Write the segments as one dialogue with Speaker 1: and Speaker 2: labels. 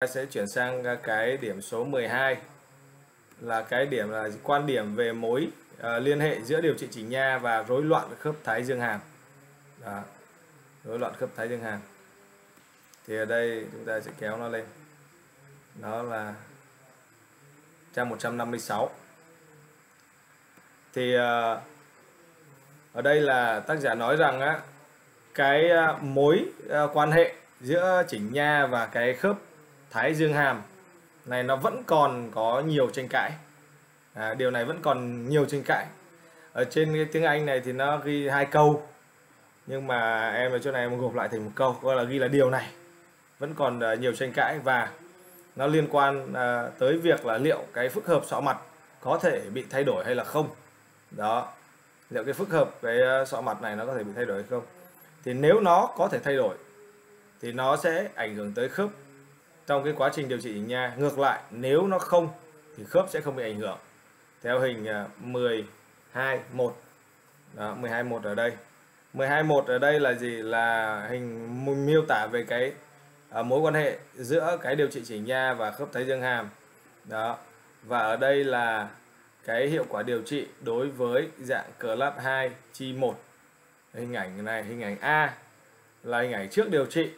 Speaker 1: ta sẽ chuyển sang à, cái điểm số 12 là cái điểm là quan điểm về mối uh, liên hệ giữa điều trị chỉnh nha và rối loạn khớp thái dương hàm. Đó. Rối loạn khớp thái dương hàm. Thì ở đây chúng ta sẽ kéo nó lên. Đó là trang 156. Thì uh, ở đây là tác giả nói rằng á cái uh, mối uh, quan hệ giữa chỉnh nha và cái khớp thái dương hàm này nó vẫn còn có nhiều tranh cãi. À, điều này vẫn còn nhiều tranh cãi. Ở trên cái tiếng Anh này thì nó ghi hai câu. Nhưng mà em ở chỗ này em gộp lại thành một câu gọi là ghi là điều này. Vẫn còn uh, nhiều tranh cãi và nó liên quan uh, tới việc là liệu cái phức hợp sọ mặt có thể bị thay đổi hay là không. Đó. Liệu cái phức hợp cái uh, sọ mặt này nó có thể bị thay đổi hay không. Thì nếu nó có thể thay đổi thì nó sẽ ảnh hưởng tới khớp trong cái quá trình điều trị nha ngược lại nếu nó không thì khớp sẽ không bị ảnh hưởng. Theo hình à, 12 1 đó, 12 1 ở đây. 12 1 ở đây là gì? Là hình miêu tả về cái à, mối quan hệ giữa cái điều trị chỉnh nha và khớp thái dương hàm. Đó và ở đây là cái hiệu quả điều trị đối với dạng class 2 chi 1 hình ảnh này hình ảnh A là hình ảnh trước điều trị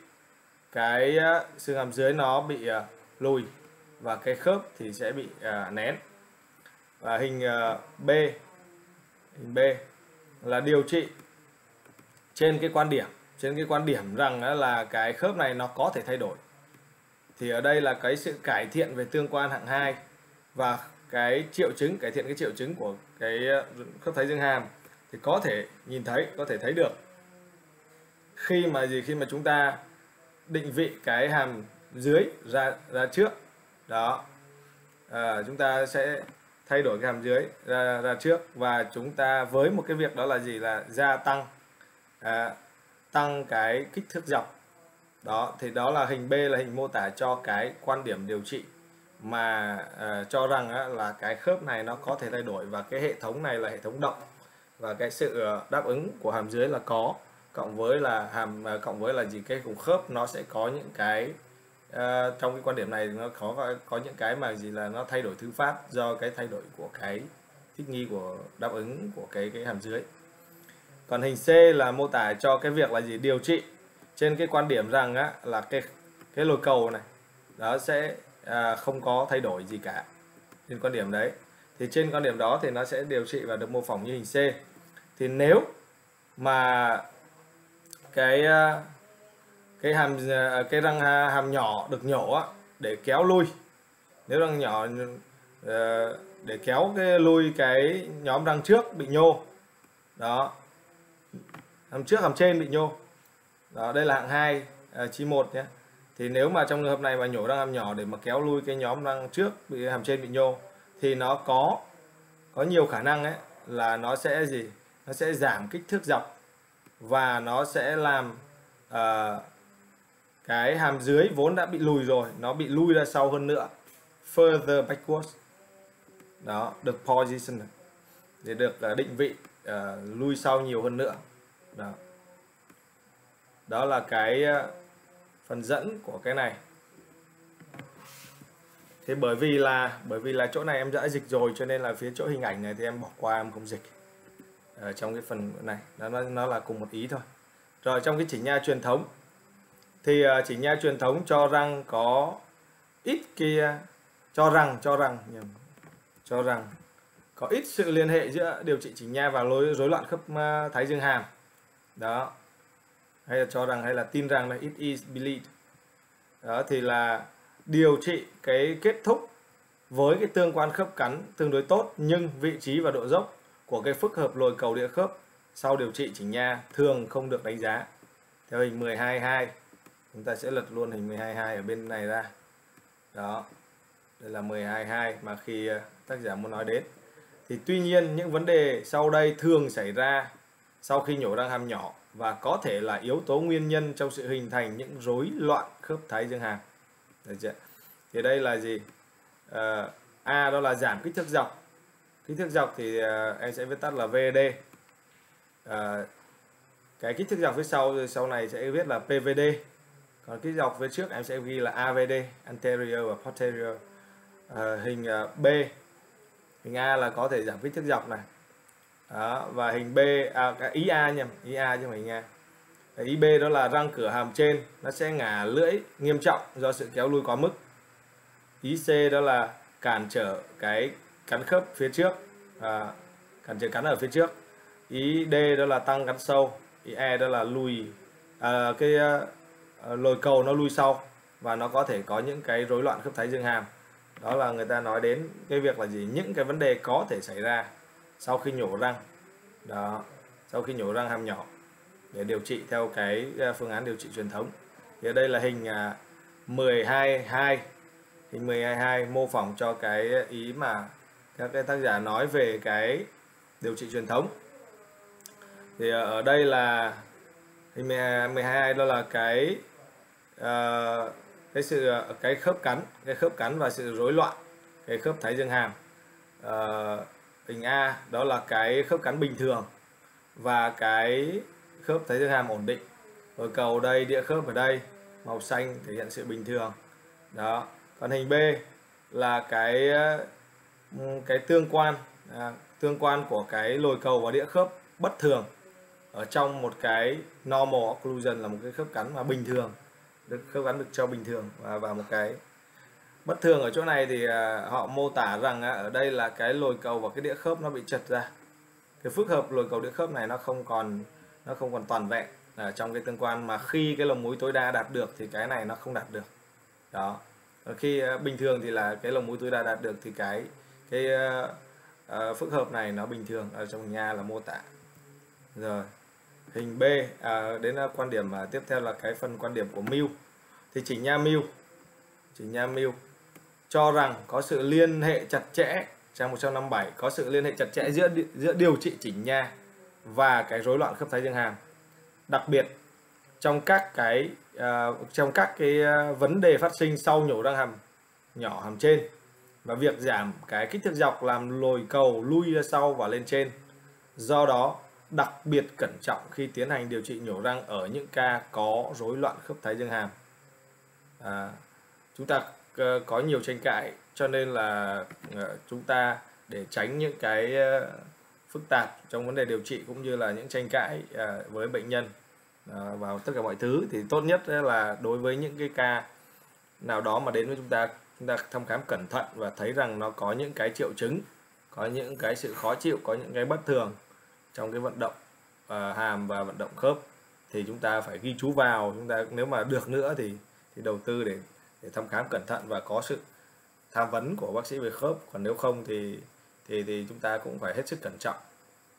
Speaker 1: cái xương hàm dưới nó bị à, lùi và cái khớp thì sẽ bị à, nén. Và hình à, B hình B là điều trị trên cái quan điểm, trên cái quan điểm rằng là cái khớp này nó có thể thay đổi. Thì ở đây là cái sự cải thiện về tương quan hạng 2 và cái triệu chứng, cải thiện cái triệu chứng của cái khớp thái dương hàm thì có thể nhìn thấy, có thể thấy được. Khi mà gì? Khi mà chúng ta định vị cái hàm dưới ra ra trước. Đó. À, chúng ta sẽ thay đổi cái hàm dưới ra ra trước và chúng ta với một cái việc đó là gì? Là gia tăng à, tăng cái kích thước dọc. Đó thì đó là hình B là hình mô tả cho cái quan điểm điều trị mà à, cho rằng á, là cái khớp này nó có thể thay đổi và cái hệ thống này là hệ thống động và cái sự ờ, đáp ứng của hàm dưới là có cộng với là hàm à, cộng với là gì cái cùng khớp nó sẽ có những cái uh, trong cái quan điểm này nó có có những cái mà gì là nó thay đổi thứ pháp do cái thay đổi của cái thích nghi của đáp ứng của cái cái hàm dưới. Còn hình C là mô tả cho cái việc là gì điều trị. Trên cái quan điểm rằng á là cái cái lồi cầu này đó sẽ à, không có thay đổi gì cả. Trên quan điểm đấy. Thì trên quan điểm đó thì nó sẽ điều trị và được mô phỏng như hình C. Thì nếu mà cái ờ, cái hàm ờ, cái răng ờ, hàm nhỏ được nhổ á, để kéo lui nếu răng nhỏ để kéo cái lui cái nhóm răng trước bị nhô. Đó. Hàm trước hàm trên bị nhô. Đó đây là hạng hai chi một nhé. Thì nếu mà trong trường hợp này mà nhổ răng hàm nhỏ để mà kéo lui cái nhóm răng trước bị hàm trên bị nhô thì nó có có nhiều khả năng ấy là nó sẽ gì? Nó sẽ giảm kích thước dọc và nó sẽ làm uh, cái hàm dưới vốn đã bị lùi rồi nó bị lui ra sau hơn nữa. Further backwards. Đó được position để được uh, định vị uh, lui sau nhiều hơn nữa. Đó. Đó là cái uh, phần dẫn của cái này. Thế bởi vì là bởi vì là chỗ này em đã dịch rồi cho nên là phía chỗ hình ảnh này thì em bỏ qua em không dịch ở trong cái phần này. Nó nó là cùng một ý thôi. Rồi trong cái chỉnh nha truyền thống thì ờ, uh, chỉnh nha truyền thống cho rằng có ít kia cho rằng cho rằng cho rằng có ít sự liên hệ giữa điều trị chỉnh nha và lối rối loạn khớp uh, thái dương hàm. Đó. Hay là cho rằng hay là tin rằng là it is believed. Đó thì là điều trị cái kết thúc với cái tương quan khớp cắn tương đối tốt nhưng vị trí và độ dốc của cái phức hợp lồi cầu địa khớp sau điều trị chỉnh nha thường không được đánh giá. Theo hình 122 chúng ta sẽ lật luôn hình 122 ở bên này ra. Đó đây là 122 mà khi ờ, tác giả muốn nói đến. Thì tuy nhiên những vấn đề sau đây thường xảy ra sau khi nhổ răng hàm nhỏ và có thể là yếu tố nguyên nhân trong sự hình thành những rối loạn khớp thái dương hàm. Được chưa? Thì đây là gì? À, A đó là giảm kích thước dọc kích thước dọc thì uh, em sẽ viết tắt là VD uh, à, cái kích thước dọc phía sau rồi sau này sẽ viết là PVD còn kích dọc phía trước em sẽ ghi là AVD anterior và posterior. À, hình uh, B. Hình A là có thể giảm kích thước dọc này. Đó, và hình B à, ý A nhầm ý A chứ không phải hình A. Ý B đó là răng cửa hàm trên nó sẽ ngả lưỡi nghiêm trọng do sự kéo lui quá mức. Ý C đó là cản trở cái cắn khớp phía trước. À, cắn chữ cắn ở phía trước. Ý D đó là tăng cắn sâu ý E đó là lùi. À, cái à, lồi cầu nó lui sau và nó có thể có những cái rối loạn khớp thái dương hàm. Đó là người ta nói đến cái việc là gì? Những cái vấn đề có thể xảy ra sau khi nhổ răng. Đó sau khi nhổ răng hàm nhỏ để điều trị theo cái à, phương án điều trị truyền thống. Thì ở đây là hình à, 122 hình 122 mô phỏng cho cái ý mà các cái tác giả nói về cái điều trị truyền thống. Thì ờ, ở đây là hình 12 đó là cái uh, cái sự ờ, cái khớp cắn cái khớp cắn và sự rối loạn cái khớp thái dương hàm. Uh, hình A đó là cái khớp cắn bình thường và cái khớp thái dương hàm ổn định. Ở cầu đây địa khớp ở đây màu xanh thể hiện sự bình thường. Đó. Còn hình B là cái cái tương quan à, tương quan của cái lồi cầu và đĩa khớp bất thường ở trong một cái normal occlusion là một cái khớp cắn mà bình thường được khớp cắn được cho bình thường và và một cái bất thường ở chỗ này thì à, họ mô tả rằng à, ở đây là cái lồi cầu và cái đĩa khớp nó bị chật ra. Cái phức hợp lồi cầu đĩa khớp này nó không còn nó không còn toàn vẹn ở trong cái tương quan mà khi cái lồng mũi tối đa đạt được thì cái này nó không đạt được. Đó. Khi à, bình thường thì là cái lồng mũi tối đa đạt được thì cái cái uh, uh, phức hợp này nó bình thường ở trong nhà là mô tả. Rồi hình B à, đến là quan điểm mà tiếp theo là cái phần quan điểm của Miu. Thì chỉnh nha Miu chỉnh nha Miu cho rằng có sự liên hệ chặt chẽ trang 157 có sự liên hệ chặt chẽ giữa giữa điều trị chỉnh nha và cái rối loạn khớp thái dương hàm. Đặc biệt trong các cái uh, trong các cái uh, vấn đề phát sinh sau nhổ răng hàm nhỏ hàm trên và việc giảm cái kích thước dọc làm lồi cầu lui ra sau và lên trên. Do đó đặc biệt cẩn trọng khi tiến hành điều trị nhổ răng ở những ca có rối loạn khớp thái dương hàm. À, chúng ta ờ, có nhiều tranh cãi cho nên là ờ, chúng ta để tránh những cái ờ, phức tạp trong vấn đề điều trị cũng như là những tranh cãi với bệnh nhân vào tất cả mọi thứ thì tốt nhất là đối với những cái ca nào đó mà đến với chúng ta chúng ta thăm khám cẩn thận và thấy rằng nó có những cái triệu chứng có những cái sự khó chịu có những cái bất thường trong cái vận động uh, hàm và vận động khớp. Thì chúng ta phải ghi chú vào. Chúng ta nếu mà được nữa thì thì đầu tư để để thăm khám cẩn thận và có sự tham vấn của bác sĩ về khớp. Còn nếu không thì thì thì chúng ta cũng phải hết sức cẩn trọng.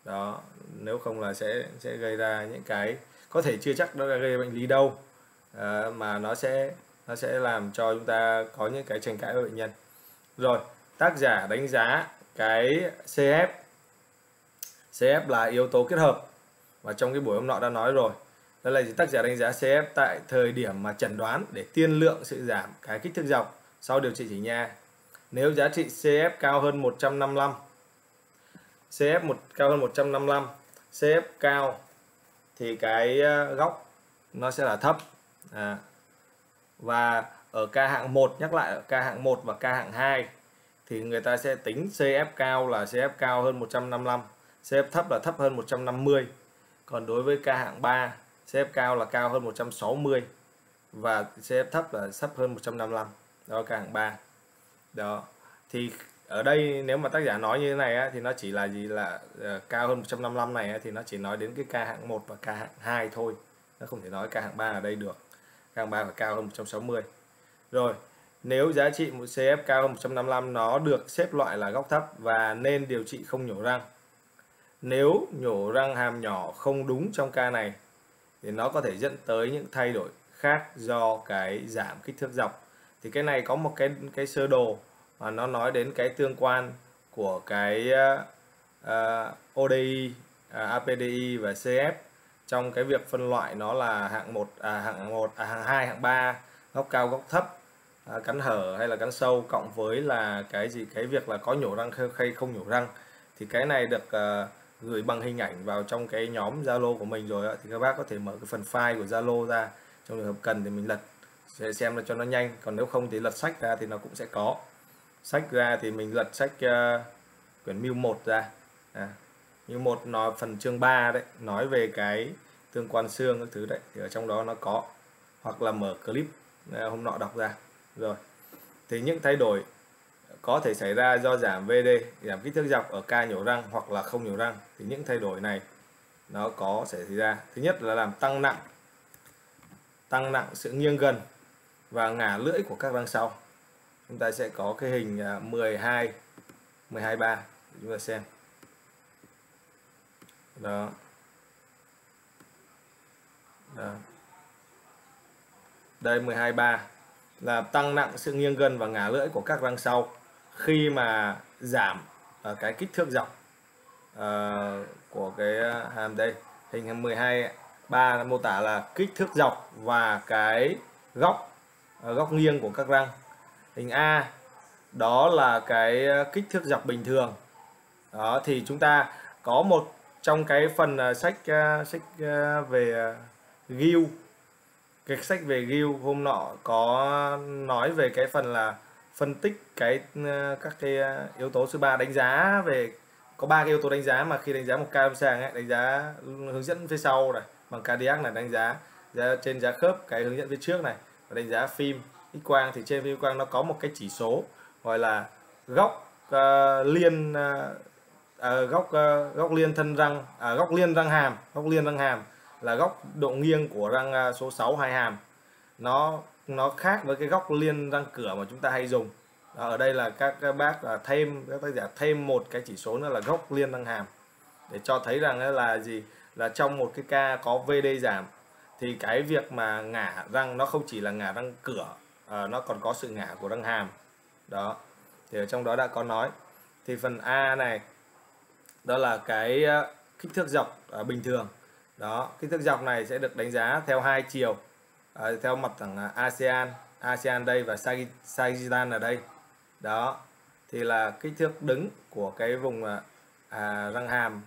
Speaker 1: Đó nếu không là sẽ sẽ gây ra những cái có thể chưa chắc nó gây bệnh lý đâu à, mà nó sẽ nó sẽ làm cho chúng ta có những cái tranh cãi với bệnh nhân. Rồi, tác giả đánh giá cái CF CF là yếu tố kết hợp. Và trong cái buổi hôm nọ đã nói rồi. Đó là tác giả đánh giá CF tại thời điểm mà chẩn đoán để tiên lượng sự giảm cái kích thước dọc sau điều trị chỉ nha nếu giá trị CF cao hơn 155 CF một, cao hơn 155 CF cao thì cái ờ, góc nó sẽ là thấp. À và ở ca hạng 1 nhắc lại ở ca hạng 1 và ca hạng 2 thì người ta sẽ tính CF cao là CF cao hơn 155 CF thấp là thấp hơn 150 còn đối với ca hạng 3 CF cao là cao hơn 160 và CF thấp là thấp hơn 155 đó ca hạng 3 đó. Thì ở đây nếu mà tác giả nói như thế này á, thì nó chỉ là gì? Là uh, cao hơn 155 này á, thì nó chỉ nói đến cái ca hạng 1 và ca hạng 2 thôi. Nó không thể nói ca hạng 3 ở đây được càng 3 phải cao hơn 160 rồi nếu giá trị một CF cao hơn 155 nó được xếp loại là góc thấp và nên điều trị không nhổ răng. Nếu nhổ răng hàm nhỏ không đúng trong ca này thì nó có thể dẫn tới những thay đổi khác do cái giảm kích thước dọc. Thì cái này có một cái cái sơ đồ mà nó nói đến cái tương quan của cái ờ, ờ, uh, ODI, uh, à, APDI và CF trong cái việc phân loại nó là hạng 1 à, hạng 1 à, hạng 2 hạng 3 góc cao góc thấp à, cắn hở hay là cắn sâu cộng với là cái gì cái việc là có nhổ răng hay không nhổ răng. Thì cái này được à, gửi bằng hình ảnh vào trong cái nhóm Zalo của mình rồi thì các bác có thể mở cái phần file của Zalo ra trong trường hợp cần thì mình lật sẽ xem là cho nó nhanh. Còn nếu không thì lật sách ra thì nó cũng sẽ có. Sách ra thì mình lật sách uh, quyển mưu 1 ra. À, như một nói phần chương 3 đấy, nói về cái tương quan xương các thứ đấy, thì ở trong đó nó có, hoặc là mở clip à, hôm nọ đọc ra. Rồi, thì những thay đổi có thể xảy ra do giảm VD giảm kích thước dọc ở ca nhổ răng hoặc là không nhổ răng, thì những thay đổi này nó có sẽ xảy ra. Thứ nhất là làm tăng nặng tăng nặng sự nghiêng gần và ngả lưỡi của các răng sau. Chúng ta sẽ có cái hình 12 12 3 chúng ta xem đó. Đó. Đây 12 3 là tăng nặng sự nghiêng gần và ngả lưỡi của các răng sau khi mà giảm uh, cái kích thước dọc uh, của cái à, hàm đây. Hình 12 3 mô tả là kích thước dọc và cái góc uh, góc nghiêng của các răng. Hình A đó là cái kích thước dọc bình thường. Đó thì chúng ta có một trong cái phần uh, sách uh, sách uh, về uh, Gil cái sách về Gil hôm nọ có nói về cái phần là phân tích cái uh, các cái uh, yếu tố số ba đánh giá về có ba cái yếu tố đánh giá mà khi đánh giá một ca lâm sàng ấy đánh giá hướng dẫn phía sau này bằng cardiac này đánh giá giá trên giá khớp cái hướng dẫn phía trước này và đánh giá phim x quang thì trên phim x quang nó có một cái chỉ số gọi là góc uh, liên uh, Ờ, góc uh, góc liên thân răng à, góc liên răng hàm góc liên răng hàm là góc độ nghiêng của răng uh, số 6 hai hàm. Nó nó khác với cái góc liên răng cửa mà chúng ta hay dùng. Đó, ở đây là các, các bác là thêm các tác giả thêm một cái chỉ số nữa là góc liên răng hàm. Để cho thấy rằng là gì? Là trong một cái ca có VD giảm thì cái việc mà ngả răng nó không chỉ là ngả răng cửa à, nó còn có sự ngả của răng hàm. Đó thì ở trong đó đã có nói. Thì phần A này đó là cái ờ, kích thước dọc à, bình thường. Đó kích thước dọc này sẽ được đánh giá theo hai chiều. À, theo mặt thẳng ASEAN ASEAN đây và Sagitan ở đây. Đó thì là kích thước đứng của cái vùng à, răng hàm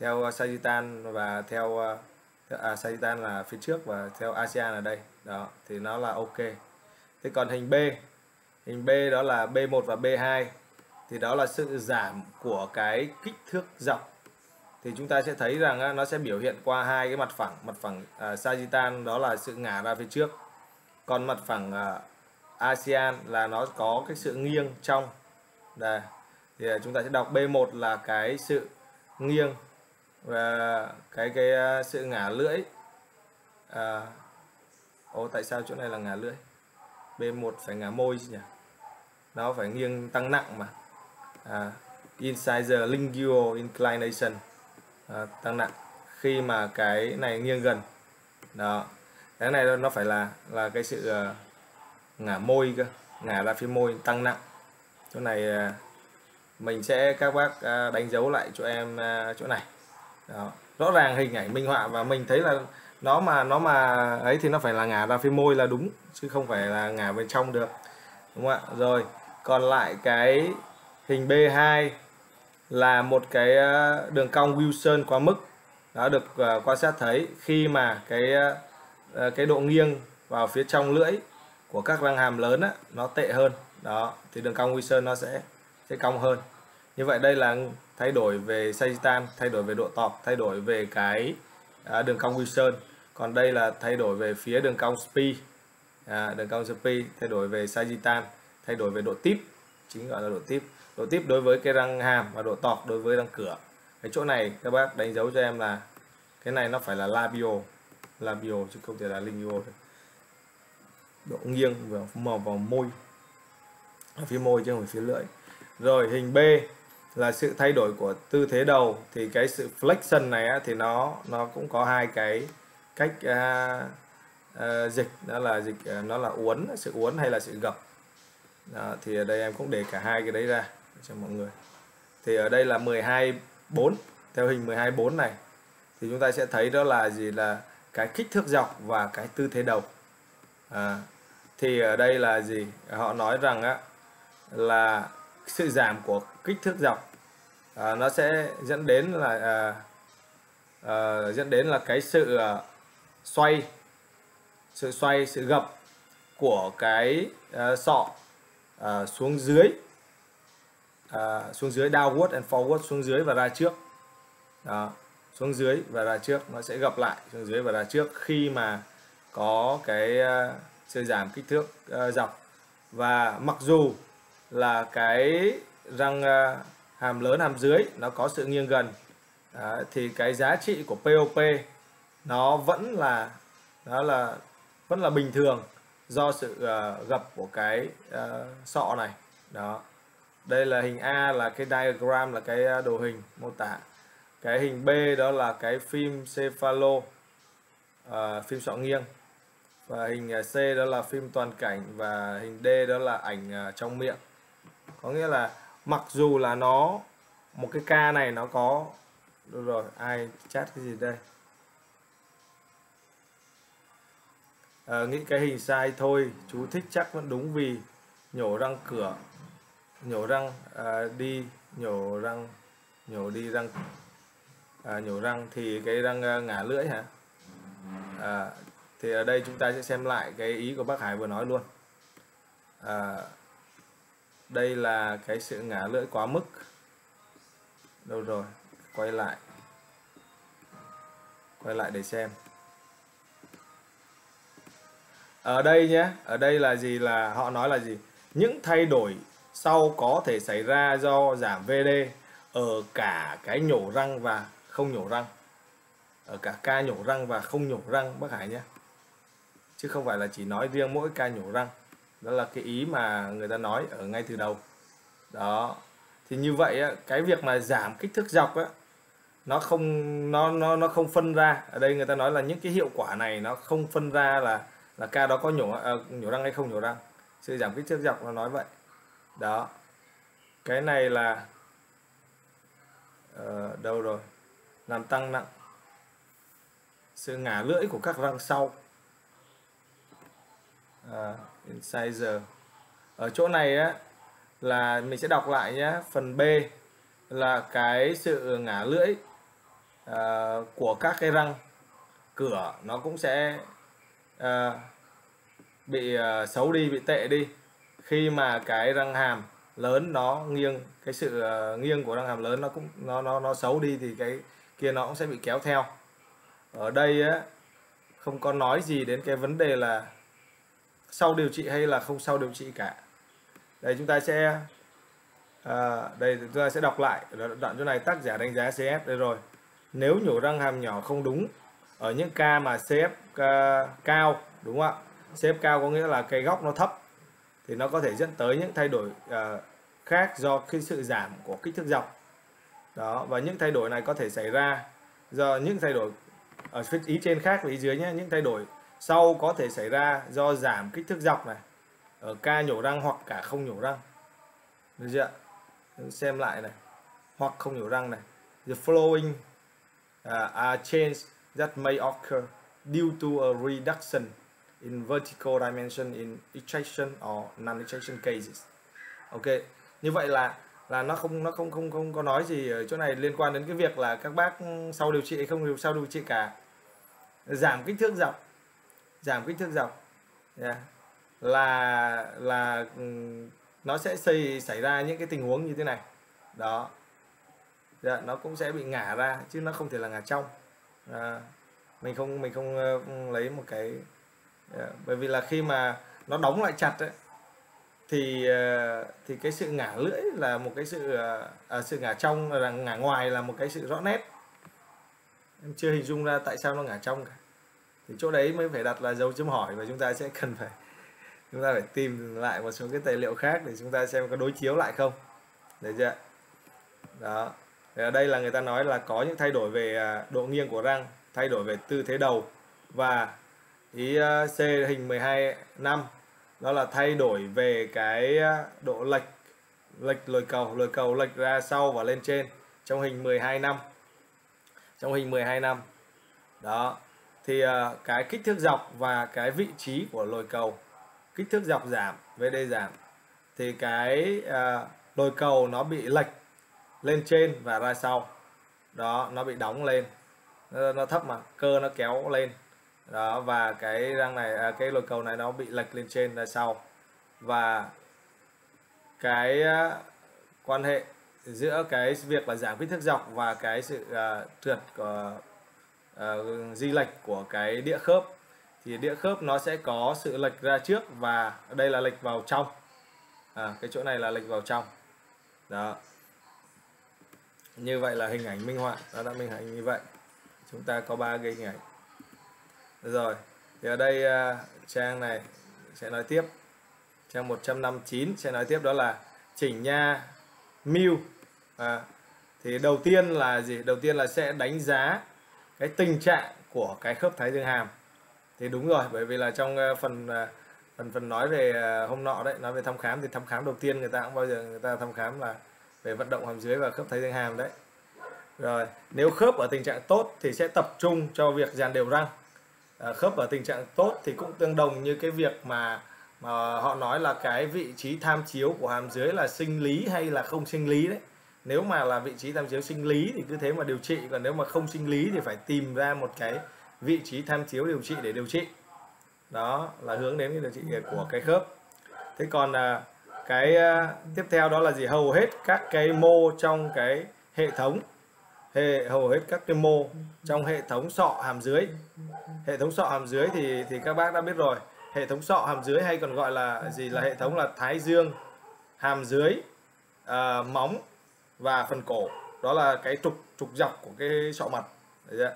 Speaker 1: theo Sagitan và theo à, Sagitan là phía trước và theo ASEAN ở đây. Đó thì nó là ok. Thế còn hình B? Hình B đó là B1 và B2 thì đó là sự giảm của cái kích thước dọc thì chúng ta sẽ thấy rằng nó sẽ biểu hiện qua hai cái mặt phẳng. Mặt phẳng à, uh, Sagitan đó là sự ngả ra phía trước. Còn mặt phẳng uh, ASEAN là nó có cái sự nghiêng trong. Đây. Thì uh, chúng ta sẽ đọc B1 là cái sự nghiêng và cái cái uh, sự ngả lưỡi. À, Ồ tại sao chỗ này là ngả lưỡi? B1 phải ngả môi chứ nhỉ? Nó phải nghiêng tăng nặng mà à, incisor lingual inclination. À, tăng nặng khi mà cái này nghiêng gần. Đó. Cái này nó phải là là cái sự uh, ngả môi cơ ngả ra phía môi tăng nặng. Chỗ này uh, mình sẽ các bác uh, đánh dấu lại cho em uh, chỗ này. Đó. rõ ràng hình ảnh minh họa và mình thấy là nó mà nó mà ấy thì nó phải là ngả ra phía môi là đúng chứ không phải là ngả bên trong được. Đúng không ạ? Rồi còn lại cái hình B2 là một cái ờ, đường cong Wilson quá mức. Đã được ờ, quan sát thấy khi mà cái ờ, cái độ nghiêng vào phía trong lưỡi của các răng hàm lớn á, nó tệ hơn. Đó thì đường cong Wilson nó sẽ sẽ cong hơn. Như vậy đây là thay đổi về sagittal thay đổi về độ tọt thay đổi về cái đường cong Wilson. Còn đây là thay đổi về phía đường cong spi. À, đường cong spi thay đổi về sagittal thay đổi về độ tip chính gọi là độ tip độ tiếp đối với cái răng hàm và độ tọt đối với răng cửa. Cái chỗ này các bác đánh dấu cho em là cái này nó phải là labio. Labio chứ không thể là lingual độ nghiêng vào màu vào môi. Ở phía môi chứ không phải phía lưỡi. Rồi hình B là sự thay đổi của tư thế đầu. Thì cái sự flexion này á, thì nó nó cũng có hai cái cách uh, uh, dịch. Đó là dịch uh, nó là uốn sự uốn hay là sự gập. Đó, thì ở đây em cũng để cả hai cái đấy ra cho mọi người. Thì ở đây là 12 4 theo hình 12 4 này thì chúng ta sẽ thấy đó là gì là cái kích thước dọc và cái tư thế đầu. À, thì ở đây là gì? Họ nói rằng á là sự giảm của kích thước dọc à, nó sẽ dẫn đến là à, à, dẫn đến là cái sự à, xoay sự xoay sự gập của cái à, sọ à, xuống dưới à, xuống dưới downward and forward xuống dưới và ra trước. Đó xuống dưới và ra trước nó sẽ gặp lại xuống dưới và ra trước khi mà có cái à, uh, sự giảm kích thước uh, dọc. Và mặc dù là cái răng uh, hàm lớn hàm dưới nó có sự nghiêng gần uh, thì cái giá trị của POP nó vẫn là đó là vẫn là bình thường do sự uh, gập của cái uh, sọ này. Đó đây là hình A là cái diagram là cái à, đồ hình mô tả. Cái hình B đó là cái phim cephalo uh, phim sọ nghiêng. Và hình à, C đó là phim toàn cảnh và hình D đó là ảnh uh, trong miệng. Có nghĩa là mặc dù là nó một cái ca này nó có được rồi ai chat cái gì đây? À, nghĩ cái hình sai thôi chú thích chắc vẫn đúng vì nhổ răng cửa nhổ răng à, đi nhổ răng nhổ đi răng à, nhổ răng thì cái răng à, ngả lưỡi hả? À, thì ở đây chúng ta sẽ xem lại cái ý của bác Hải vừa nói luôn. À, đây là cái sự ngả lưỡi quá mức. Đâu rồi? Quay lại. Quay lại để xem. Ở đây nhé ở đây là gì là họ nói là gì? Những thay đổi sau có thể xảy ra do giảm VD ở cả cái nhổ răng và không nhổ răng. Ở cả ca nhổ răng và không nhổ răng bác Hải nhé. Chứ không phải là chỉ nói riêng mỗi ca nhổ răng. Đó là cái ý mà người ta nói ở ngay từ đầu. Đó. Thì như vậy cái việc mà giảm kích thước dọc á nó không nó nó nó không phân ra. Ở đây người ta nói là những cái hiệu quả này nó không phân ra là là ca đó có nhổ à, nhổ răng hay không nhổ răng. Sự giảm kích thước dọc nó nói vậy đó. Cái này là uh, đâu rồi? Làm tăng nặng. Sự ngả lưỡi của các răng sau. Uh, incisor. Ở chỗ này á là mình sẽ đọc lại nhé phần B là cái sự ngả lưỡi uh, của các cái răng. Cửa nó cũng sẽ uh, bị uh, xấu đi bị tệ đi khi mà cái răng hàm lớn nó nghiêng cái sự ờ, nghiêng của răng hàm lớn nó cũng nó nó nó xấu đi thì cái kia nó cũng sẽ bị kéo theo. Ở đây á không có nói gì đến cái vấn đề là sau điều trị hay là không sau điều trị cả. Đây chúng ta sẽ à, đây chúng ta sẽ đọc lại đoạn chỗ này tác giả đánh giá CF đây rồi. Nếu nhổ răng hàm nhỏ không đúng ở những ca mà CF uh, ờ, cao đúng không ạ? CF cao có nghĩa là cái góc nó thấp thì nó có thể dẫn tới những thay đổi uh, khác do cái sự giảm của kích thước dọc. Đó và những thay đổi này có thể xảy ra do những thay đổi à, ở phía ý trên khác và ý dưới nhé những thay đổi sau có thể xảy ra do giảm kích thước dọc này ở ca nhổ răng hoặc cả không nhổ răng. Được chưa xem lại này. Hoặc không nhổ răng này. The following uh, are changes that may occur due to a reduction in vertical dimension in extraction or non-extraction cases. Ok, như vậy là là nó không nó không không không có nói gì ở chỗ này liên quan đến cái việc là các bác sau điều trị hay không sau điều trị cả. Giảm kích thước dọc giảm kích thước dọc. Yeah. là là ừ, nó sẽ xây xảy ra những cái tình huống như thế này. Đó. Dạ, nó cũng sẽ bị ngả ra chứ nó không thể là ngả trong. À, mình không mình không uh, lấy một cái yeah. bởi vì là khi mà nó đóng lại chặt ấy, thì ờ, thì cái sự ngả lưỡi là một cái sự ờ, à, sự ngả trong là ngả ngoài là một cái sự rõ nét. Em chưa hình dung ra tại sao nó ngả trong cả. Thì chỗ đấy mới phải đặt là dấu chấm hỏi và chúng ta sẽ cần phải chúng ta phải tìm lại một số cái tài liệu khác để chúng ta xem có đối chiếu lại không. Được chưa đó. Thì ở đây là người ta nói là có những thay đổi về à, độ nghiêng của răng thay đổi về tư thế đầu và ý à, C hình 12 năm. Đó là thay đổi về cái à, độ lệch lệch lồi cầu lồi cầu lệch ra sau và lên trên trong hình 12 năm. Trong hình 12 năm. Đó. Thì à, cái kích thước dọc và cái vị trí của lồi cầu kích thước dọc giảm VD giảm thì cái uh, cầu nó bị lệch lên trên và ra sau. Đó nó bị đóng lên. Nó, nó thấp mà cơ nó kéo lên đó và cái răng này à, cái lồi cầu này nó bị lệch lên trên ra sau. Và cái à, quan hệ giữa cái việc là giảm kích thước dọc và cái sự à, trượt của à, di lệch của cái đĩa khớp thì đĩa khớp nó sẽ có sự lệch ra trước và đây là lệch vào trong. À, cái chỗ này là lệch vào trong. Đó. Như vậy là hình ảnh minh họa nó đã minh họa như vậy. Chúng ta có ba cái hình ảnh rồi thì ở đây à, trang này sẽ nói tiếp. Trang 159 sẽ nói tiếp đó là chỉnh nha mưu. À, thì đầu tiên là gì? Đầu tiên là sẽ đánh giá cái tình trạng của cái khớp thái dương hàm. Thì đúng rồi bởi vì là trong à, phần à, phần phần nói về hôm nọ đấy nói về thăm khám thì thăm khám đầu tiên người ta cũng bao giờ người ta thăm khám là về vận động hàm dưới và khớp thái dương hàm đấy. Rồi nếu khớp ở tình trạng tốt thì sẽ tập trung cho việc dàn đều răng. Ờ, khớp ở tình trạng tốt thì cũng tương đồng như cái việc mà mà họ nói là cái vị trí tham chiếu của hàm dưới là sinh lý hay là không sinh lý đấy. Nếu mà là vị trí tham chiếu sinh lý thì cứ thế mà điều trị, còn nếu mà không sinh lý thì phải tìm ra một cái vị trí tham chiếu điều trị để điều trị. Đó là hướng đến cái điều trị của cái khớp. Thế còn à, cái à, tiếp theo đó là gì? Hầu hết các cái mô trong cái hệ thống hệ hầu hết các cái mô trong hệ thống sọ hàm dưới. Hệ thống sọ hàm dưới thì thì các bác đã biết rồi. Hệ thống sọ hàm dưới hay còn gọi là gì là hệ thống là thái dương hàm dưới à, móng và phần cổ. Đó là cái trục trục dọc của cái sọ mặt. Đấy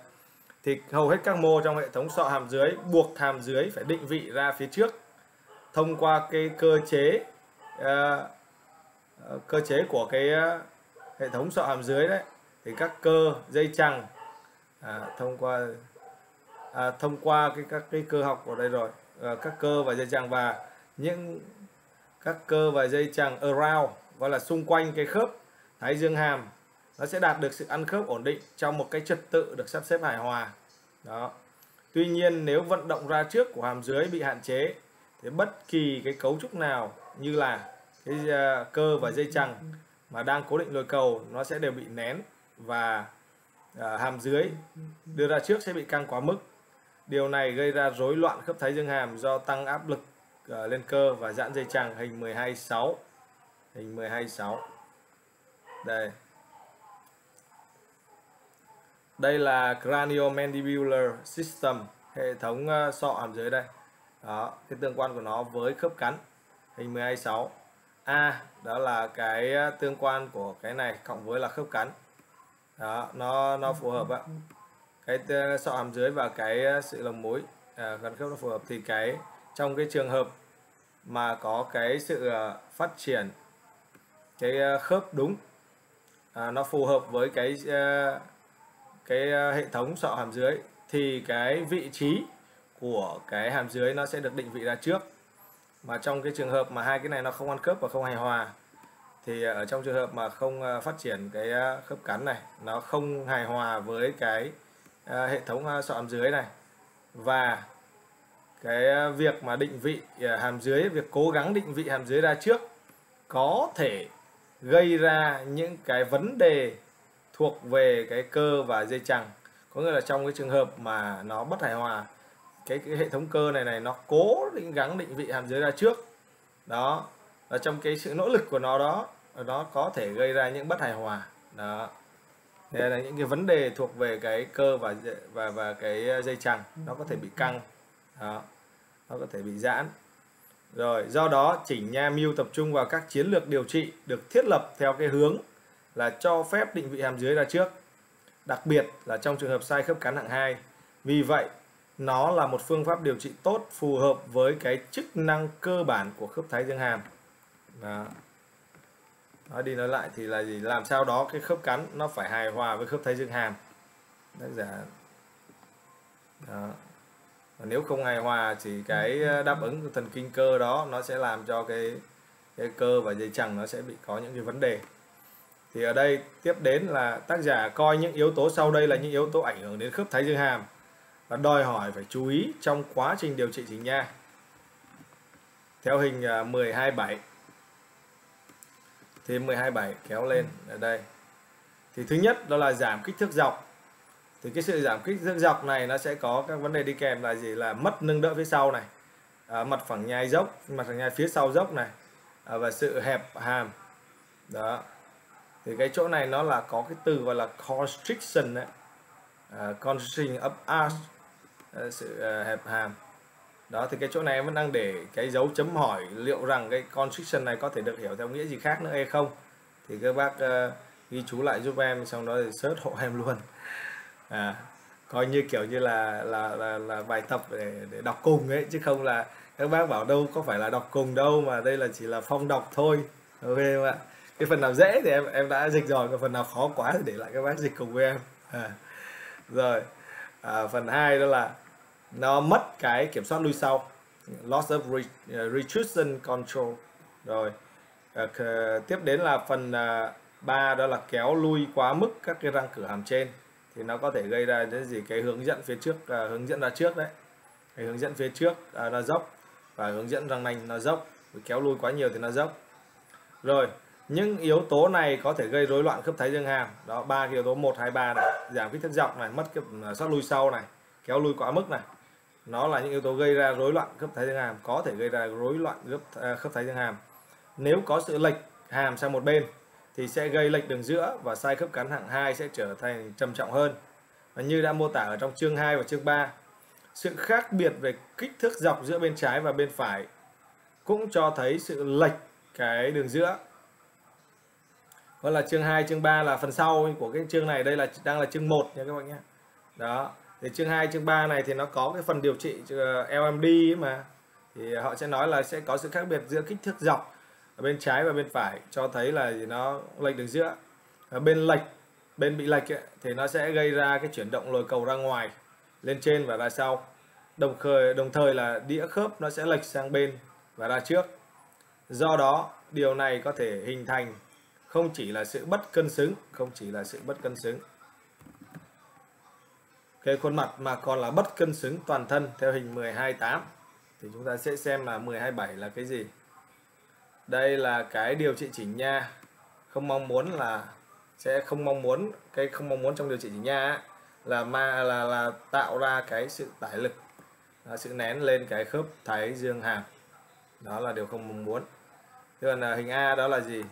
Speaker 1: thì hầu hết các mô trong hệ thống sọ hàm dưới buộc hàm dưới phải định vị ra phía trước. Thông qua cái cơ chế uh, cơ chế của cái uh, hệ thống sọ hàm dưới đấy thì các cơ dây chằng à, thông qua à, thông qua cái các cái cơ học ở đây rồi. À, các cơ và dây chằng và những các cơ và dây chằng around gọi là xung quanh cái khớp thái dương hàm nó sẽ đạt được sự ăn khớp ổn định trong một cái trật tự được sắp xếp hài hòa. Đó. Tuy nhiên nếu vận động ra trước của hàm dưới bị hạn chế thì bất kỳ cái cấu trúc nào như là cái à, cơ và dây chằng mà đang cố định lồi cầu nó sẽ đều bị nén và à, hàm dưới đưa ra trước sẽ bị căng quá mức. Điều này gây ra rối loạn khớp thái dương hàm do tăng áp lực à, lên cơ và giãn dây chằng hình 126 hình 126 đây. Đây là craniomandibular system hệ thống uh, sọ hàm dưới đây. Đó cái tương quan của nó với khớp cắn hình 126 A đó là cái à, tương quan của cái này cộng với là khớp cắn đó nó nó phù hợp ạ cái ờ, sọ hàm dưới và cái ờ, sự lồng mối à, ờ, gắn khớp nó phù hợp thì cái trong cái trường hợp mà có cái sự phát triển cái khớp đúng à, nó phù hợp với cái cái hệ thống sọ hàm dưới thì cái vị trí của cái hàm dưới nó sẽ được định vị ra trước. Mà trong cái trường hợp mà hai cái này nó không ăn khớp và không hài hòa thì ờ, ở trong trường hợp mà không ờ, phát triển cái ờ, khớp cắn này nó không hài hòa với cái hệ thống sọ hàm dưới này và cái việc mà định vị hàm dưới việc cố gắng định vị hàm dưới ra trước có thể gây ra những cái vấn đề thuộc về cái cơ và dây chằng. Có nghĩa là trong cái trường hợp mà nó bất hài hòa cái, cái hệ thống cơ này này nó cố định gắng định vị hàm dưới ra trước đó và trong cái sự nỗ lực của nó đó nó có thể gây ra những bất hài hòa. Đó. Đây là những cái vấn đề thuộc về cái cơ và và và cái dây chằng. Nó có thể bị căng. Đó. Nó có thể bị giãn. Rồi, do đó, chỉnh nha mưu tập trung vào các chiến lược điều trị được thiết lập theo cái hướng là cho phép định vị hàm dưới ra trước. Đặc biệt là trong trường hợp sai khớp cắn hạng 2 vì vậy, nó là một phương pháp điều trị tốt phù hợp với cái chức năng cơ bản của khớp thái dương hàm đó. nói đi nói lại thì là gì? Làm sao đó cái khớp cắn nó phải hài hòa với khớp thái dương hàm tác giả đó. Và nếu không hài hòa thì cái ờ, đáp ứng của thần kinh cơ đó nó sẽ làm cho cái cái cơ và dây chằng nó sẽ bị có những cái vấn đề. Thì ở đây tiếp đến là tác giả coi những yếu tố sau đây là những yếu tố ảnh hưởng đến khớp thái dương hàm và đòi hỏi phải chú ý trong quá trình điều trị chỉnh nha. Theo hình ờ, 127 à, thì 127 kéo lên. Ở đây. Thì thứ nhất đó là giảm kích thước dọc. Thì cái sự giảm kích thước dọc này nó sẽ có các vấn đề đi kèm là gì? Là mất nâng đỡ phía sau này. À, mặt phẳng nhai dốc mặt phẳng nhai phía sau dốc này. À, và sự hẹp hàm. Đó. Thì cái chỗ này nó là có cái từ gọi là constriction đấy uh, constriction of arch. Uh, sự uh, hẹp hàm đó thì cái chỗ này em vẫn đang để cái dấu chấm hỏi liệu rằng cái constriction này có thể được hiểu theo nghĩa gì khác nữa hay không. Thì các bác uh, ghi chú lại giúp em xong đó thì search hộ em luôn. À, coi như kiểu như là là là, là bài tập để, để đọc cùng ấy chứ không là các bác bảo đâu có phải là đọc cùng đâu mà đây là chỉ là phong đọc thôi. Ok không ạ? Cái phần nào dễ thì em em đã dịch rồi còn phần nào khó quá thì để lại các bác dịch cùng với em. À. rồi à, phần hai đó là nó mất cái kiểm soát lui sau. Loss of uh, retrusion control. Rồi uh, tiếp đến là phần ờ, uh, 3 đó là kéo lui quá mức các cái răng cửa hàm trên. Thì nó có thể gây ra cái gì? Cái hướng dẫn phía trước à, hướng dẫn ra trước đấy. Cái hướng dẫn phía trước à, nó dốc và hướng dẫn răng nanh nó dốc. Kéo lui quá nhiều thì nó dốc. Rồi những yếu tố này có thể gây rối loạn khớp thái dương hàm. Đó ba yếu tố một hai ba này. Giảm kích thước dọc này mất kiểm soát lui sau này. Kéo lui quá mức này nó là những yếu tố gây ra rối loạn khớp thái dương hàm có thể gây ra rối loạn khớp à, khớp thái dương hàm nếu có sự lệch hàm sang một bên thì sẽ gây lệch đường giữa và sai khớp cắn hạng 2 sẽ trở thành trầm trọng hơn. Và như đã mô tả ở trong chương 2 và chương 3, sự khác biệt về kích thước dọc giữa bên trái và bên phải cũng cho thấy sự lệch cái đường giữa. Đó là chương 2, chương 3 là phần sau của cái chương này, đây là đang là chương 1 nha các bạn nhé. Đó, thì chương 2, chương 3 này thì nó có cái phần điều trị ờ, LMD mà. Thì họ sẽ nói là sẽ có sự khác biệt giữa kích thước dọc ở bên trái và bên phải cho thấy là nó lệch đường giữa. Ở bên lệch bên bị lệch ấy, thì nó sẽ gây ra cái chuyển động lồi cầu ra ngoài lên trên và ra sau. Đồng thời đồng thời là đĩa khớp nó sẽ lệch sang bên và ra trước. Do đó điều này có thể hình thành không chỉ là sự bất cân xứng không chỉ là sự bất cân xứng cái khuôn mặt mà còn là bất cân xứng toàn thân theo hình 128 thì chúng ta sẽ xem là 127 là cái gì. Đây là cái điều trị chỉnh nha. Không mong muốn là sẽ không mong muốn cái không mong muốn trong điều trị chỉnh nha là ma là là tạo ra cái sự tải lực là sự nén lên cái khớp thái dương hàm. Đó là điều không mong muốn. Thế còn à, hình A đó là gì?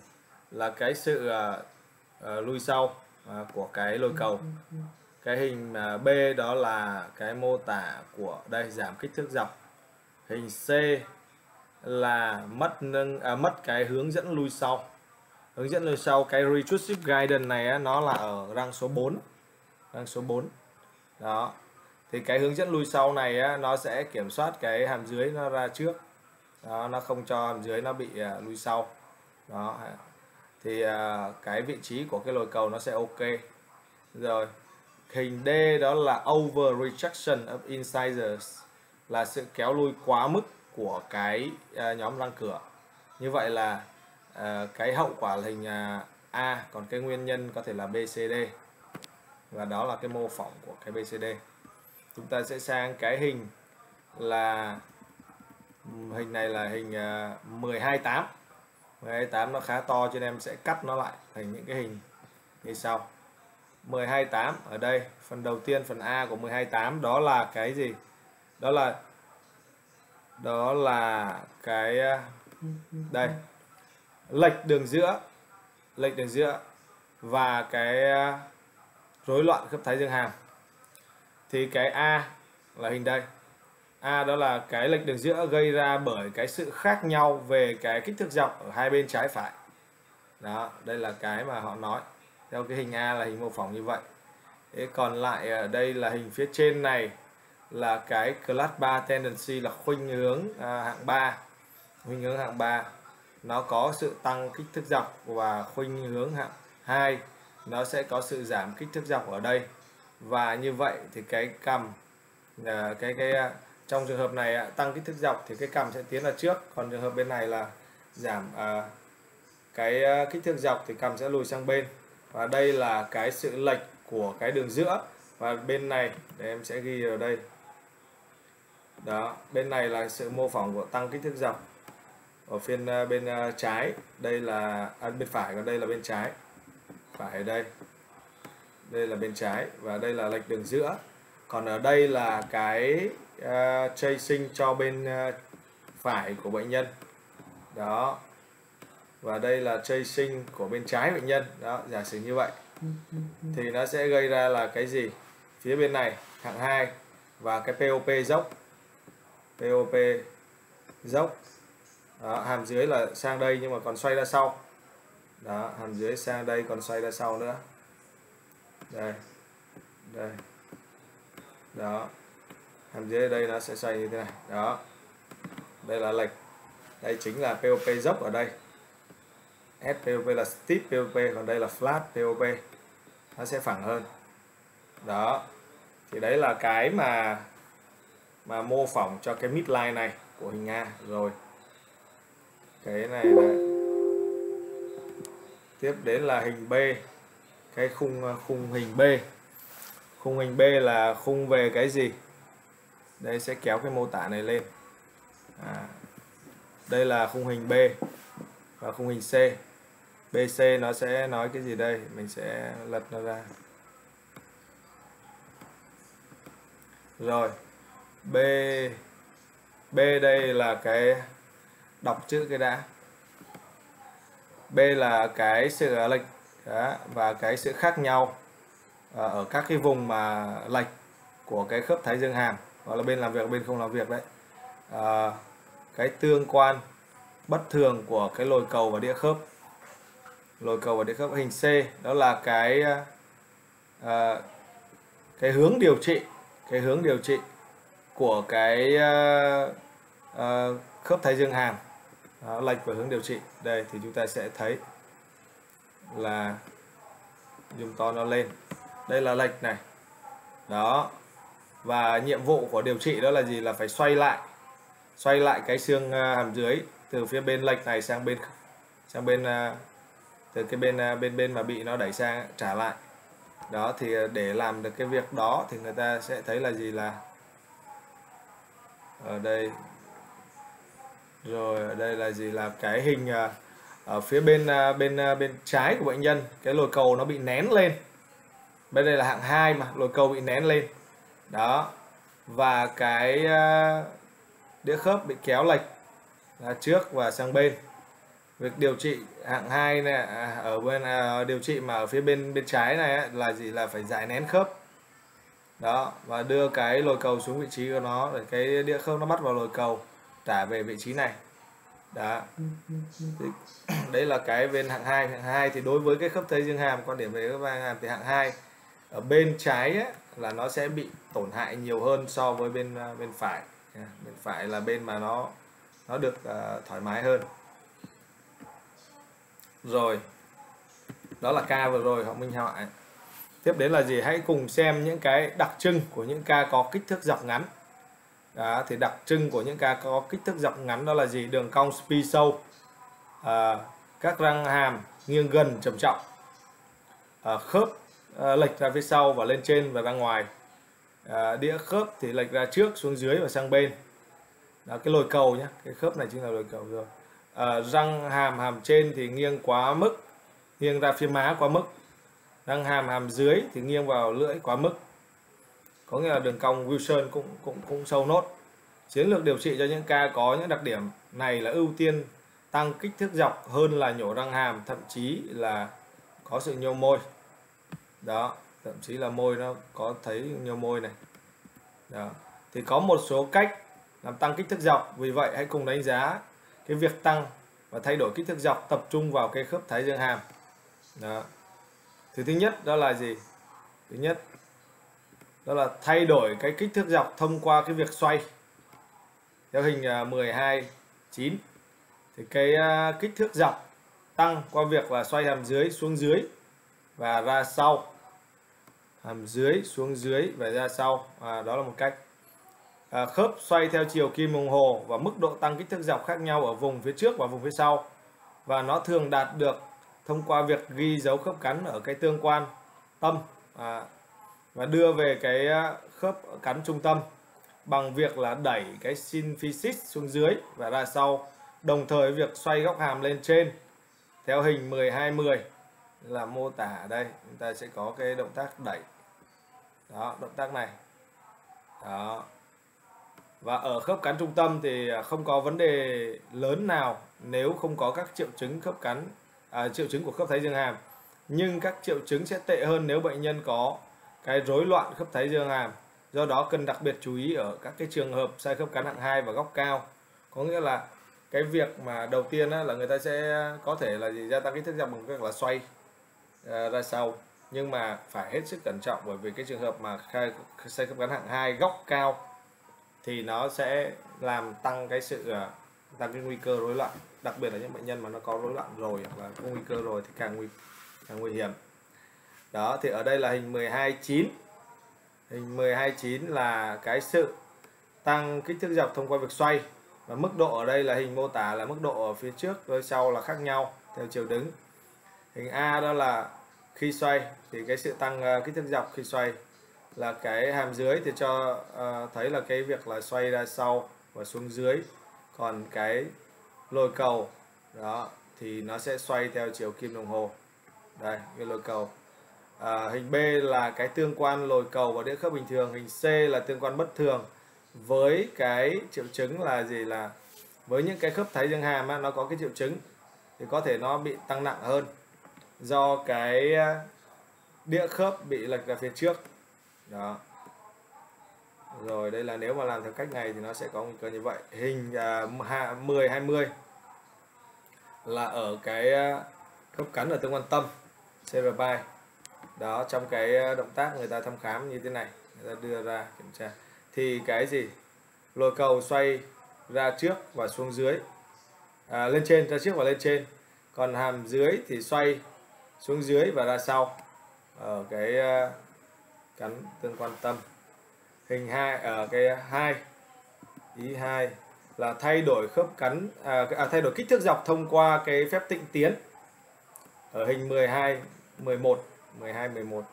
Speaker 1: Là cái sự uh, uh, lui sau uh, của cái lôi cầu cái hình B đó là cái mô tả của đây giảm kích thước dọc. Hình C là mất nâng à, mất cái hướng dẫn lui sau. Hướng dẫn lui sau cái retrusive guidance này á, nó là ở răng số 4 răng số 4 đó. Thì cái hướng dẫn lui sau này á, nó sẽ kiểm soát cái hàm dưới nó ra trước. Đó nó không cho hàm dưới nó bị à, lui sau. Đó. Thì à, cái vị trí của cái lồi cầu nó sẽ ok. Rồi hình D đó là over rejection of incisors là sự kéo lui quá mức của cái uh, nhóm răng cửa. Như vậy là uh, cái hậu quả là hình uh, A còn cái nguyên nhân có thể là BCD và đó là cái mô phỏng của cái BCD chúng ta sẽ sang cái hình là hình này là hình uh, 128 128 nó khá to cho nên em sẽ cắt nó lại thành những cái hình như sau. 128 ở đây. Phần đầu tiên, phần A của 128 đó là cái gì? Đó là đó là cái à, đây. Lệch đường giữa, lệch đường giữa và cái à, rối loạn khớp thái dương hàm. Thì cái A là hình đây. A đó là cái lệch đường giữa gây ra bởi cái sự khác nhau về cái kích thước dọc ở hai bên trái phải. Đó, đây là cái mà họ nói theo cái hình A là hình mô phỏng như vậy. Thế còn lại ở đây là hình phía trên này là cái class 3 tendency là khuynh hướng à, hạng 3 khuynh hướng hạng 3 nó có sự tăng kích thước dọc và khuynh hướng hạng 2 nó sẽ có sự giảm kích thước dọc ở đây. Và như vậy thì cái cầm à, cái cái à, trong trường hợp này à, tăng kích thước dọc thì cái cầm sẽ tiến ra trước. Còn trường hợp bên này là giảm à, cái à, kích thước dọc thì cầm sẽ lùi sang bên và đây là cái sự lệch của cái đường giữa. Và bên này để em sẽ ghi ở đây. Đó bên này là sự mô phỏng của tăng kích thước dọc ở phiên à, bên à, trái đây là à, bên phải còn đây là bên trái. Phải ở đây. Đây là bên trái và đây là lệch đường giữa. Còn ở đây là cái uh, tracing cho bên uh, phải của bệnh nhân. Đó và đây là tracing của bên trái bệnh nhân. Đó giả sử như vậy. Thì nó sẽ gây ra là cái gì? Phía bên này hạng 2 và cái POP dốc. POP dốc. Đó, hàm dưới là sang đây nhưng mà còn xoay ra sau. Đó hàm dưới sang đây còn xoay ra sau nữa. Đây đây. Đó hàm dưới đây nó sẽ xoay như thế này. Đó đây là lệch. Đây chính là POP dốc ở đây. SPOP là steep POP còn đây là flat POP nó sẽ phẳng hơn. Đó. Thì đấy là cái mà mà mô phỏng cho cái midline này của hình A. Rồi. Cái này là tiếp đến là hình B. Cái khung khung hình B. Khung hình B là khung về cái gì? Đây sẽ kéo cái mô tả này lên. À, đây là khung hình B và khung hình C. BC nó sẽ nói cái gì đây? Mình sẽ lật nó ra. Rồi. B B đây là cái đọc chữ cái đã. B là cái sự lệch đó, và cái sự khác nhau à, ở các cái vùng mà lệch của cái khớp thái dương hàm. Gọi là bên làm việc bên không làm việc đấy. À, cái tương quan bất thường của cái lồi cầu và đĩa khớp lồi cầu và địa khớp hình C. Đó là cái à, à, cái hướng điều trị cái hướng điều trị của cái à, à, khớp thái dương hàm. Đó, lệch về hướng điều trị. Đây thì chúng ta sẽ thấy là dùng to nó lên. Đây là lệch này. Đó. Và nhiệm vụ của điều trị đó là gì? Là phải xoay lại xoay lại cái xương à, hàm dưới từ phía bên lệch này sang bên sang bên à, từ cái bên à, bên bên mà bị nó đẩy sang trả lại. Đó, thì à, để làm được cái việc đó thì người ta sẽ thấy là gì là ở đây, rồi ở đây là gì là cái hình à, ở phía bên bên bên trái của bệnh nhân, cái lồi cầu nó bị nén lên. Bên đây là hạng 2 mà, lồi cầu bị nén lên. Đó, và cái đĩa khớp bị kéo lệch ra trước và sang bên việc điều trị hạng 2 này à, ở bên à, điều trị mà ở phía bên bên trái này là gì? Là phải giải nén khớp. Đó và đưa cái lồi cầu xuống vị trí của nó để cái đĩa khớp nó bắt vào lồi cầu trả về vị trí này. Đó. Đấy là cái bên hạng 2 hạng 2 thì đối với cái khớp thái dương hàm quan điểm về khớp thái hàm thì hạng 2 ở bên trái ấy, là nó sẽ bị tổn hại nhiều hơn so với bên à, bên phải. Bên phải là bên mà nó nó được uh, thoải mái hơn rồi. Đó là ca vừa rồi học minh họa tiếp đến là gì? Hãy cùng xem những cái đặc trưng của những ca có kích thước dọc ngắn. Đó, thì đặc trưng của những ca có kích thước dọc ngắn đó là gì? Đường cong spi sâu à, các răng hàm nghiêng gần trầm trọng à, khớp à, lệch ra phía sau và lên trên và ra ngoài. À, đĩa khớp thì lệch ra trước xuống dưới và sang bên. Đó, cái lồi cầu nhé cái khớp này chính là lồi cầu rồi à, răng hàm hàm trên thì nghiêng quá mức nghiêng ra phía má quá mức. Răng hàm hàm dưới thì nghiêng vào lưỡi quá mức. Có nghĩa là đường cong Wilson cũng cũng cũng sâu nốt. Chiến lược điều trị cho những ca có những đặc điểm này là ưu tiên tăng kích thước dọc hơn là nhổ răng hàm thậm chí là có sự nhô môi. Đó thậm chí là môi nó có thấy nhô môi này. Đó thì có một số cách làm tăng kích thước dọc. Vì vậy hãy cùng đánh giá cái việc tăng và thay đổi kích thước dọc tập trung vào cái khớp thái dương hàm. Đó. Thì thứ nhất đó là gì? Thứ nhất đó là thay đổi cái kích thước dọc thông qua cái việc xoay. Theo hình à, 12 9 thì cái à, kích thước dọc tăng qua việc là xoay hàm dưới xuống dưới và ra sau. Hàm dưới xuống dưới và ra sau. À, đó là một cách à, khớp xoay theo chiều kim đồng hồ và mức độ tăng kích thước dọc khác nhau ở vùng phía trước và vùng phía sau. Và nó thường đạt được thông qua việc ghi dấu khớp cắn ở cái tương quan tâm à, và đưa về cái à, khớp cắn trung tâm bằng việc là đẩy cái symphysis xuống dưới và ra sau đồng thời việc xoay góc hàm lên trên. Theo hình 1210 là mô tả ở đây chúng ta sẽ có cái động tác đẩy. Đó động tác này. Đó và ở khớp cắn trung tâm thì à, không có vấn đề lớn nào nếu không có các triệu chứng khớp cắn à, triệu chứng của khớp thái dương hàm. Nhưng các triệu chứng sẽ tệ hơn nếu bệnh nhân có cái rối loạn khớp thái dương hàm. Do đó cần đặc biệt chú ý ở các cái trường hợp sai khớp cắn hạng 2 và góc cao. Có nghĩa là cái việc mà đầu tiên là người ta sẽ có thể là gì gia tăng kích thước dọc bằng cách là xoay à, ra sau. Nhưng mà phải hết sức cẩn trọng bởi vì cái trường hợp mà khai sai khớp cắn hạng 2 góc cao thì nó sẽ làm tăng cái sự à, tăng cái nguy cơ rối loạn, đặc biệt là những bệnh nhân mà nó có rối loạn rồi hoặc là có nguy cơ rồi thì càng nguy càng nguy hiểm. Đó, thì ở đây là hình 12.9 hình 12.9 là cái sự tăng kích thước dọc thông qua việc xoay. Và mức độ ở đây là hình mô tả là mức độ ở phía trước với sau là khác nhau theo chiều đứng. Hình A đó là khi xoay, thì cái sự tăng à, kích thước dọc khi xoay là cái hàm dưới thì cho uh, thấy là cái việc là xoay ra sau và xuống dưới. Còn cái lồi cầu đó thì nó sẽ xoay theo chiều kim đồng hồ. Đây cái lồi cầu. À, hình B là cái tương quan lồi cầu và đĩa khớp bình thường. Hình C là tương quan bất thường với cái triệu chứng là gì là với những cái khớp thái dương hàm á, nó có cái triệu chứng thì có thể nó bị tăng nặng hơn do cái ờ, đĩa khớp bị lệch ra phía trước đó. Rồi đây là nếu mà làm theo cách này thì nó sẽ có nguy cơ như vậy. Hình à, 10 20 là ở cái à, khớp cắn ở tương quan tâm cerebri đó trong cái à, động tác người ta thăm khám như thế này người ta đưa ra kiểm tra. Thì cái gì? Lồi cầu xoay ra trước và xuống dưới. À, lên trên ra trước và lên trên. Còn hàm dưới thì xoay xuống dưới và ra sau. Ở cái à, cắn tương quan tâm. Hình hai ở cái hai ý hai là thay đổi khớp cắn à, à, thay đổi kích thước dọc thông qua cái phép tịnh tiến. Ở hình 12 11 12 11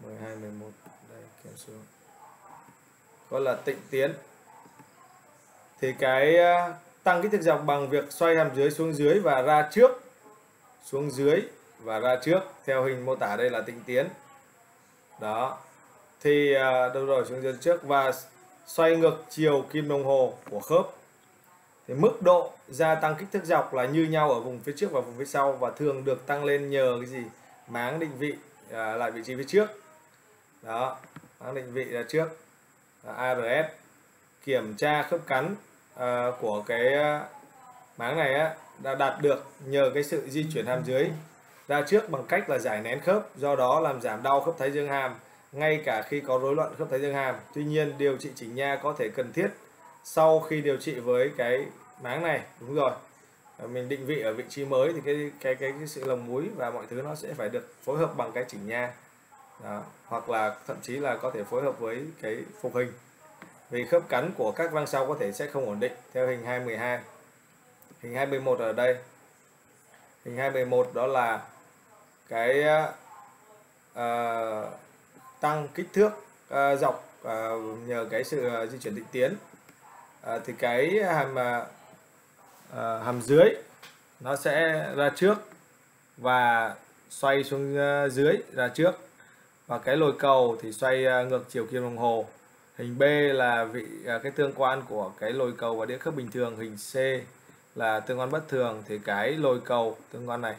Speaker 1: 12 11 đây kéo xuống. Gọi là tịnh tiến. Thì cái à, tăng kích thước dọc bằng việc xoay hàm dưới xuống dưới và ra trước xuống dưới và ra trước. Theo hình mô tả đây là tịnh tiến đó. Thì à, đầu đâu rồi xuống dần trước và xoay ngược chiều kim đồng hồ của khớp. Thì mức độ gia tăng kích thước dọc là như nhau ở vùng phía trước và vùng phía sau và thường được tăng lên nhờ cái gì? Máng định vị à, lại vị trí phía trước. Đó máng định vị ra trước. Là ARS kiểm tra khớp cắn à, của cái à, máng này á, đã đạt được nhờ cái sự di chuyển hàm dưới ra trước bằng cách là giải nén khớp do đó làm giảm đau khớp thái dương hàm ngay cả khi có rối loạn khớp thái dương hàm. Tuy nhiên điều trị chỉnh nha có thể cần thiết sau khi điều trị với cái máng này. Đúng rồi. Mình định vị ở vị trí mới thì cái cái cái, cái sự lồng mũi và mọi thứ nó sẽ phải được phối hợp bằng cái chỉnh nha. Đó. hoặc là thậm chí là có thể phối hợp với cái phục hình. Vì khớp cắn của các răng sau có thể sẽ không ổn định. Theo hình 212 hình 211 ở đây. Hình 211 đó là cái uh, tăng kích thước uh, dọc uh, nhờ cái sự uh, di chuyển định tiến. Uh, thì cái hàm uh, hàm dưới nó sẽ ra trước và xoay xuống uh, dưới ra trước. Và cái lồi cầu thì xoay uh, ngược chiều kim đồng hồ. Hình B là vị uh, cái tương quan của cái lồi cầu và đĩa khớp bình thường. Hình C là tương quan bất thường. Thì cái lồi cầu tương quan này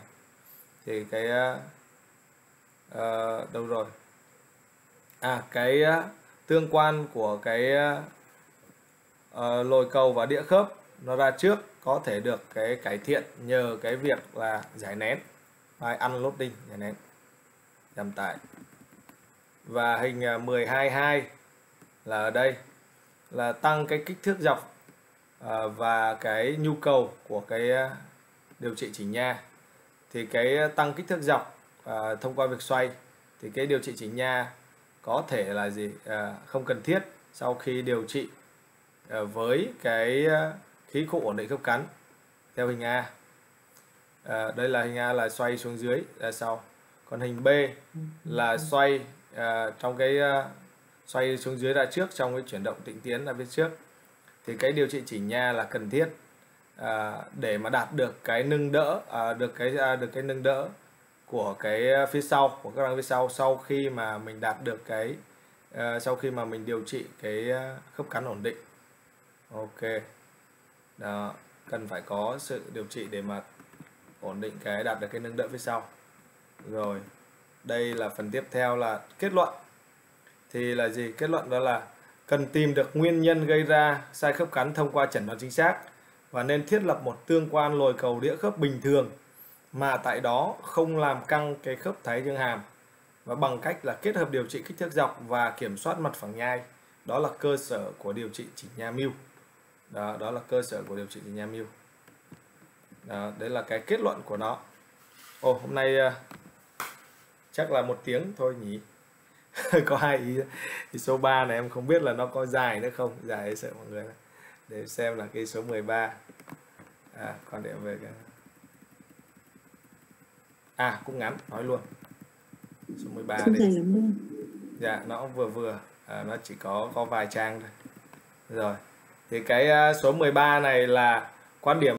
Speaker 1: thì cái uh, đâu rồi? À cái uh, tương quan của cái uh, lồi cầu và đĩa khớp nó ra trước có thể được cái cải thiện nhờ cái việc là giải nén. Hay unloading giải nén. Giảm tải. Và hình 122 là ở đây là tăng cái kích thước dọc và cái nhu cầu của cái điều trị chỉnh nha thì cái tăng kích thước dọc thông qua việc xoay thì cái điều trị chỉnh nha có thể là gì? À, không cần thiết sau khi điều trị à, với cái à, khí cụ ổn định khớp cắn theo hình A. À, đây là hình A là xoay xuống dưới ra sau. Còn hình B là xoay à, trong cái à, xoay xuống dưới ra trước trong cái chuyển động tịnh tiến ra phía trước. Thì cái điều trị chỉnh nha là cần thiết à, để mà đạt được cái nâng đỡ à, được cái à, được cái nâng đỡ của cái phía sau của các răng phía sau sau khi mà mình đạt được cái à, sau khi mà mình điều trị cái à, khớp cắn ổn định. Ok. Đó cần phải có sự điều trị để mà ổn định cái đạt được cái nâng đỡ phía sau. Rồi đây là phần tiếp theo là kết luận. Thì là gì? Kết luận đó là cần tìm được nguyên nhân gây ra sai khớp cắn thông qua chẩn đoán chính xác và nên thiết lập một tương quan lồi cầu đĩa khớp bình thường mà tại đó không làm căng cái khớp thái dương hàm và bằng cách là kết hợp điều trị kích thước dọc và kiểm soát mặt phẳng nhai. Đó là cơ sở của điều trị chỉnh nha mưu. Đó đó là cơ sở của điều trị chỉnh nha mưu. Đó, đấy là cái kết luận của nó. Ồ hôm nay ờ, chắc là một tiếng thôi nhỉ? Có hai ý thì số 3 này em không biết là nó có dài nữa không? Dài sợ mọi người để xem là cái số 13 à còn để về cái à cũng ngắn nói luôn. Số 13
Speaker 2: Không
Speaker 1: đây
Speaker 2: dài lắm đâu.
Speaker 1: dạ nó vừa vừa. À, nó chỉ có có vài trang thôi. Rồi thì cái à, số 13 này là quan điểm